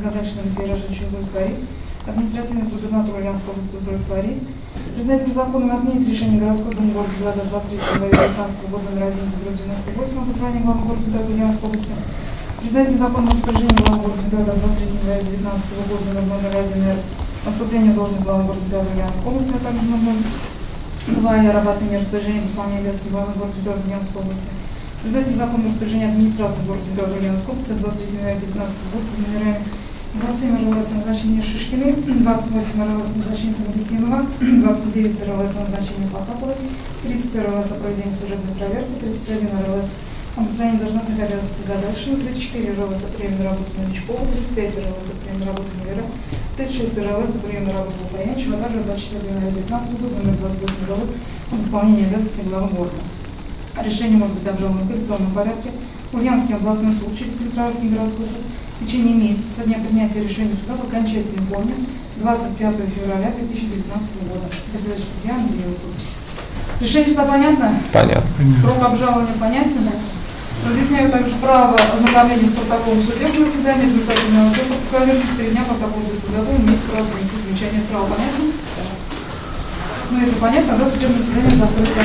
многозадачного Северожича удовлетворить, административный губернатор Ульяновской области удовлетворить, признать незаконным отменить решение городской думы города Белграда 23 января 19 года номер 11 98 об избрании главы города Белграда Ульяновской области, признать незаконным распоряжение главы города Белграда 23 января 19 года номер 01 р поступление в должность главы города Белграда Ульяновской области, а также номер 2 я об отмене распоряжения в исполнении обязанностей главы города Белграда Ульяновской области, признать незаконным распоряжение администрации города Белграда Ульяновской области от 23 января 19 года с номерами 27 РЛС назначение Шишкины, 28 РЛС назначение Самолетинова, 29 РЛС назначение Потаповой, 30 РЛС о проведении служебной проверки, 31 РЛС об устранении должностных обязанностей Гадальшина, 34 РЛС о приеме на работу Новичкова, 35 РЛС о приеме на работу Мира, 36 РЛС о приеме на работу Лукаянчева, а также 24 января 19 года номер 28 РЛС об исполнении обязанностей главы города. Решение может быть обжаловано в коррекционном порядке. Ульяновский областной суд через территориальный городской суд в течение месяца со дня принятия решения суда в окончательной форме 25 февраля 2019 года. Председатель судья. Решение суда понятно? Понятно. Срок обжалования понятен? Разъясняю также право ознакомления с протоколом судебного заседания, результативного отчета по через 4 дня протокол будет подготовлен, имеет право принести замечание. Право понятно? Ну, если понятно, тогда судебное заседание закрыто.